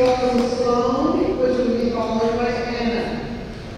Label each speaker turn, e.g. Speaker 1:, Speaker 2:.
Speaker 1: Welcome which will be followed by